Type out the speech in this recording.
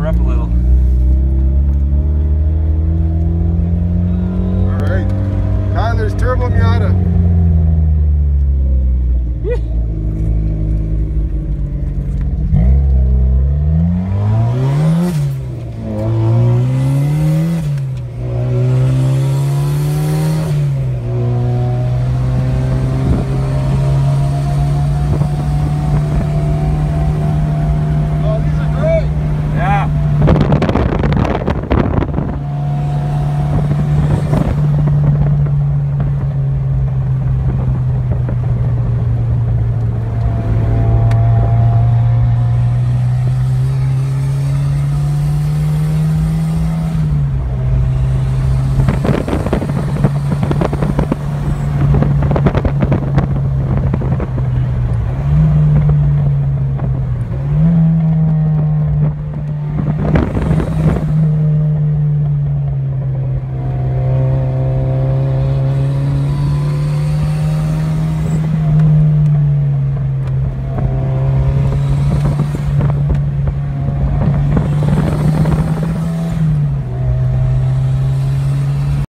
her up a little.